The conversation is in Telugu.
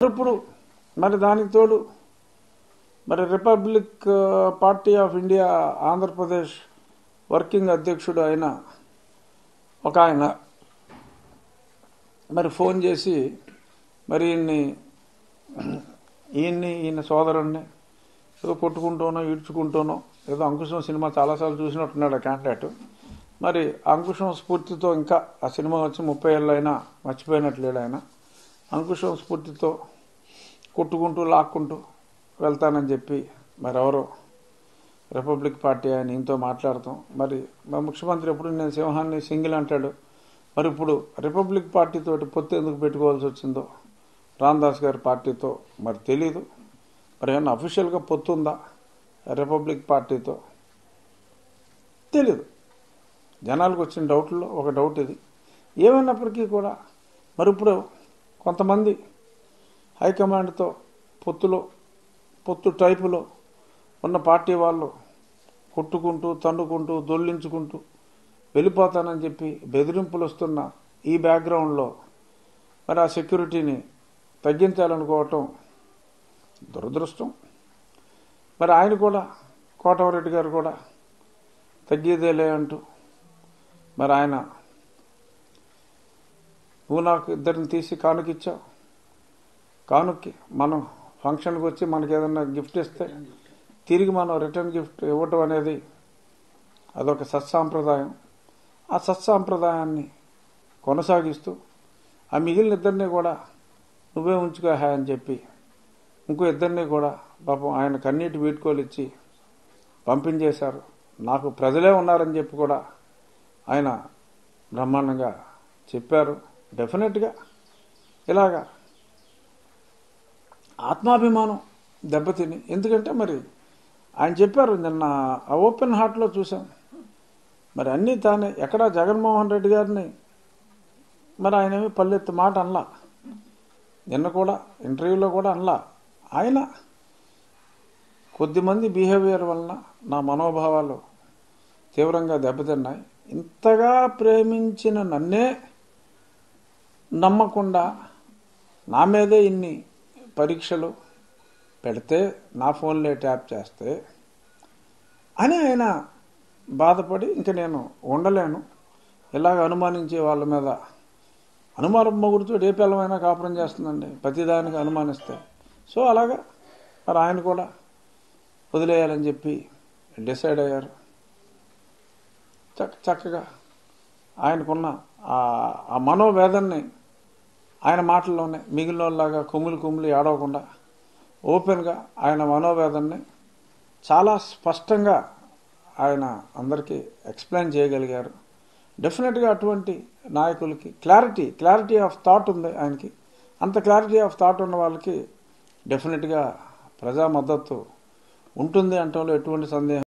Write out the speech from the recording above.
ఇప్పుడు మరి దానికి తోడు మరి Republic Party of India Andhra Pradesh working అధ్యక్షుడు అయిన ఒక ఆయన మరి ఫోన్ చేసి మరి ఈయన్ని ఈయన్ని ఈయన సోదరుణ్ణి ఏదో కొట్టుకుంటూనో ఈడ్చుకుంటూనో ఏదో అంకుశం సినిమా చాలాసార్లు చూసినట్టున్నాడు ఆ క్యాండిడేట్ మరి అంకుశం స్ఫూర్తితో ఇంకా ఆ సినిమా వచ్చి ముప్పై ఏళ్ళు అయినా మర్చిపోయినట్లేడు ఆయన. అంకుశం స్ఫూర్తితో కొట్టుకుంటూ లాక్కుంటూ వెళ్తానని చెప్పి మరెవరో రిపబ్లిక్ పార్టీ ఆయన ఇంతో మాట్లాడతాం. మరి మా ముఖ్యమంత్రి ఎప్పుడు నేను సింహాన్ని సింగిల్ అంటాడు. మరి ఇప్పుడు రిపబ్లిక్ పార్టీతో పొత్తు ఎందుకు పెట్టుకోవాల్సి వచ్చిందో రామ్దాస్ గారి పార్టీతో మరి తెలీదు. మరి ఏమన్నా అఫీషియల్గా పొత్తు ఉందా రిపబ్లిక్ పార్టీతో? తెలీదు. జనాలకు వచ్చిన డౌట్లో ఒక డౌట్ ఇది. ఏమైనప్పటికీ కూడా మరి ఇప్పుడు కొంతమంది హైకమాండ్తో పొత్తులో పొత్తు టైపులో ఉన్న పార్టీ వాళ్ళు కొట్టుకుంటూ తన్నుకుంటూ దొల్లించుకుంటూ వెళ్ళిపోతానని చెప్పి బెదిరింపులు వస్తున్న ఈ బ్యాక్గ్రౌండ్లో మరి ఆ సెక్యూరిటీని తగ్గించాలనుకోవటం దురదృష్టం. మరి ఆయన కూడా కోటమరెడ్డి గారు కూడా తగ్గేదేలే అంటూ మరి ఆయన నువ్వు నాకు ఇద్దరిని తీసి కానుకిచ్చావు కానుక్కి మనం ఫంక్షన్కి వచ్చి మనకి ఏదన్నా గిఫ్ట్ ఇస్తే తిరిగి మనం రిటర్న్ గిఫ్ట్ ఇవ్వటం అనేది అదొక సత్సాంప్రదాయం. ఆ సత్సాంప్రదాయాన్ని కొనసాగిస్తూ ఆ మిగిలిన ఇద్దరిని కూడా నువ్వే ఉంచుకో హాయ్ అని చెప్పి ఇంకో ఇద్దరిని కూడా పాపం ఆయన కన్నీటి వీడ్కోలు ఇచ్చి పంపించేశారు. నాకు ప్రజలే ఉన్నారని చెప్పి కూడా ఆయన బ్రహ్మాండంగా చెప్పారు. డెఫినెట్గా. ఇలాగా. ఆత్మాభిమానం దెబ్బతిని. ఎందుకంటే మరి ఆయన చెప్పారు నిన్న ఆ ఓపెన్ హార్ట్లో చూసాం మరి అన్నీ తానే ఎక్కడ జగన్మోహన్ రెడ్డి గారిని మరి ఆయన ఏమి పల్లెత్తు మాట అనలా. నిన్న కూడా ఇంటర్వ్యూలో కూడా అనలా. ఆయన కొద్దిమంది బిహేవియర్ వలన నా మనోభావాలు తీవ్రంగా దెబ్బతిన్నాయి. ఇంతగా ప్రేమించిన నన్నే నమ్మకుండా నా మీదే ఇన్ని పరీక్షలు పెడితే నా ఫోన్లే ట్యాప్ చేస్తే అని ఆయన బాధపడి ఇంక నేను ఉండలేను. ఇలాగ అనుమానించే వాళ్ళ మీద అనుమానం మొగుడుతో ఏ పిల్లమైనా కాపురం చేస్తుందండి. ప్రతిదానికి అనుమానిస్తే. సో అలాగా మరి ఆయన కూడా వదిలేయాలని చెప్పి డిసైడ్ అయ్యారు. చక్క చక్కగా ఆయనకున్న ఆ మనోవేదన్ని ఆయన మాటల్లోనే మిగిలిన వాళ్ళలాగా కొమ్ములు కొమ్ములు ఏడవకుండా ఓపెన్గా ఆయన మనోవేదన్ని చాలా స్పష్టంగా ఆయన అందరికీ ఎక్స్ప్లెయిన్ చేయగలిగారు. డెఫినెట్గా అటువంటి నాయకులకి క్లారిటీ క్లారిటీ ఆఫ్ థాట్ ఉంది ఆయనకి. అంత క్లారిటీ ఆఫ్ థాట్ ఉన్న వాళ్ళకి డెఫినెట్గా ప్రజా మద్దతు ఉంటుంది అంటంలో ఎటువంటి సందేహం